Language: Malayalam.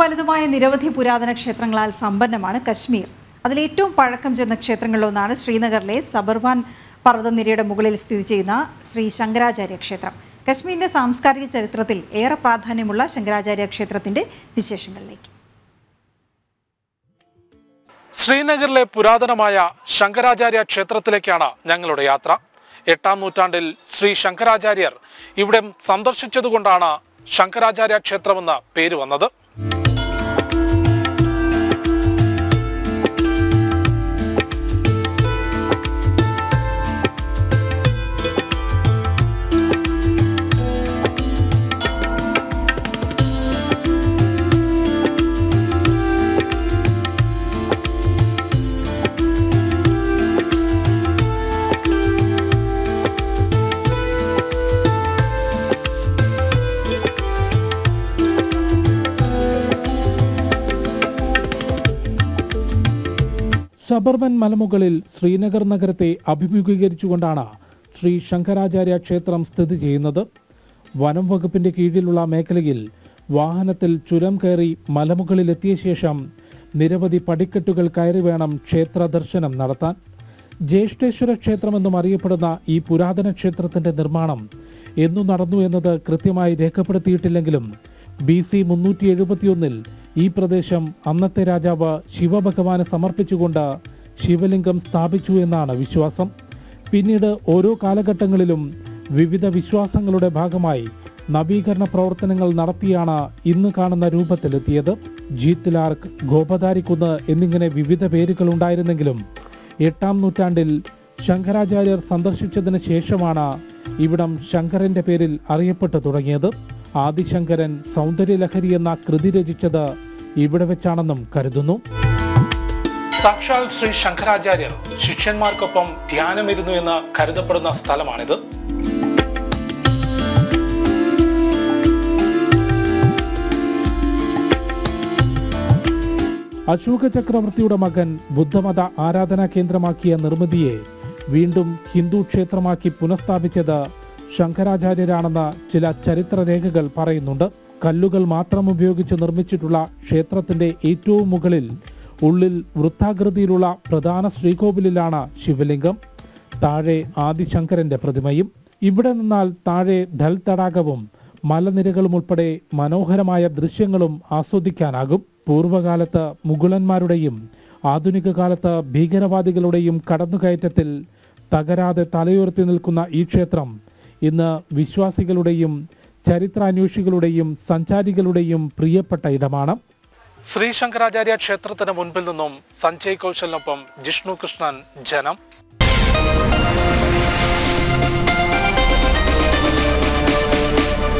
വലുതുമായ നിരവധി പുരാതന ക്ഷേത്രങ്ങളാൽ സമ്പന്നമാണ് കശ്മീർ. അതിലേറ്റവും പഴക്കം ചെന്ന ക്ഷേത്രങ്ങളിലൊന്നാണ് ശ്രീനഗറിലെ സബർവാൻ പർവതനിരയുടെ മുകളിൽ സ്ഥിതി ചെയ്യുന്ന ശ്രീ ശങ്കരാചാര്യ ക്ഷേത്രം. കശ്മീരിന്റെ സാംസ്കാരിക ചരിത്രത്തിൽ ഏറെ പ്രാധാന്യമുള്ള ശങ്കരാചാര്യ ക്ഷേത്രത്തിന്റെ വിശേഷങ്ങളിലേക്ക്. ശ്രീനഗറിലെ പുരാതനമായ ശങ്കരാചാര്യ ക്ഷേത്രത്തിലേക്കാണ് ഞങ്ങളുടെ യാത്ര. എട്ടാം നൂറ്റാണ്ടിൽ ശ്രീ ശങ്കരാചാര്യർ ഇവിടെ സന്ദർശിച്ചതുകൊണ്ടാണ് ശങ്കരാചാര്യ ക്ഷേത്രമെന്ന പേര് വന്നത്. സബർബൻ മലമുകളിൽ ശ്രീനഗർ നഗരത്തെ അഭിമുഖീകരിച്ചുകൊണ്ടാണ് ശ്രീ ശങ്കരാചാര്യ ക്ഷേത്രം സ്ഥിതി ചെയ്യുന്നത്. വനം വകുപ്പിന്റെ കീഴിലുള്ള മേഖലയിൽ വാഹനത്തിൽ ചുരം കയറി മലമുകളിലെത്തിയ ശേഷം നിരവധി പടിക്കെട്ടുകൾ കയറി വേണം ക്ഷേത്ര ദർശനം നടത്താൻ. ജ്യേഷ്ഠേശ്വര ക്ഷേത്രമെന്നും അറിയപ്പെടുന്ന ഈ പുരാതന ക്ഷേത്രത്തിന്റെ നിർമ്മാണം എന്നു നടന്നു എന്നത് കൃത്യമായി രേഖപ്പെടുത്തിയിട്ടില്ലെങ്കിലും ബി സി മുന്നൂറ്റി എഴുപത്തിയൊന്നിൽ ഈ പ്രദേശം അന്നത്തെ രാജാവ് ശിവഭഗവാന് സമർപ്പിച്ചുകൊണ്ട് ശിവലിംഗം സ്ഥാപിച്ചു എന്നാണ് വിശ്വാസം. പിന്നീട് ഓരോ കാലഘട്ടങ്ങളിലും വിവിധ വിശ്വാസങ്ങളുടെ ഭാഗമായി നവീകരണ പ്രവർത്തനങ്ങൾ നടത്തിയാണ് ഇന്ന് കാണുന്ന രൂപത്തിലെത്തിയത്. ജീത്ലാർക്ക് ഗോപതാരിക്കുന്ന് എന്നിങ്ങനെ വിവിധ പേരുകൾ ഉണ്ടായിരുന്നെങ്കിലും എട്ടാം നൂറ്റാണ്ടിൽ ശങ്കരാചാര്യർ സന്ദർശിച്ചതിന് ശേഷമാണ് ഇവിടം ശങ്കരന്റെ പേരിൽ അറിയപ്പെട്ടു തുടങ്ങിയത്. ആദിശങ്കരൻ സൗന്ദര്യലഹരി എന്ന കൃതി രചിച്ചത് ഇവിടെ വെച്ചാണെന്നും കരുതുന്നു. സാക്ഷാൽ ശ്രീ ശങ്കരാചാര്യർ ശിഷ്യന്മാർക്കൊപ്പം ധ്യാനമിരുന്നു എന്ന് കരുതപ്പെടുന്ന സ്ഥലമാണിത്. അശോക ചക്രവർത്തിയുടെ മകൻ ബുദ്ധമത ആരാധനാ കേന്ദ്രമാക്കിയ നിർമ്മിതിയെ വീണ്ടും ഹിന്ദു ക്ഷേത്രമാക്കി പുനഃസ്ഥാപിച്ചത് ശങ്കരാചാര്യരാണെന്ന് ചില ചരിത്രരേഖകൾ പറയുന്നുണ്ട്. കല്ലുകൾ മാത്രം ഉപയോഗിച്ച് നിർമ്മിച്ചിട്ടുള്ള ക്ഷേത്രത്തിന്റെ ഏറ്റവും മുകളിൽ ഉള്ളിൽ വൃത്താകൃതിയിലുള്ള പ്രധാന ശ്രീകോവിലിലാണ് ശിവലിംഗം. താഴെ ആദിശങ്കരന്റെ പ്രതിമയും ഇവിടെ നിന്നാൽ താഴെ ധൽ തടാകവും മലനിരകളും ഉൾപ്പെടെ മനോഹരമായ ദൃശ്യങ്ങളും ആസ്വദിക്കാനാകും. പൂർവകാലത്ത് മുഗളന്മാരുടെയും ആധുനിക കാലത്ത് ഭീകരവാദികളുടെയും കടന്നുകയറ്റത്തിൽ തകരാതെ തലയുയർത്തി നിൽക്കുന്ന ഈ ക്ഷേത്രം ഇന്ന് വിശ്വാസികളുടെയും ചരിത്രാന്വേഷികളുടെയും സഞ്ചാരികളുടെയും പ്രിയപ്പെട്ട ഇടമാണ്. ശ്രീ ശങ്കരാചാര്യ ക്ഷേത്രത്തിന് മുൻപിൽ നിന്നും സഞ്ജയ് കൗശലിനൊപ്പം ജിഷ്ണു കൃഷ്ണൻ ജനം.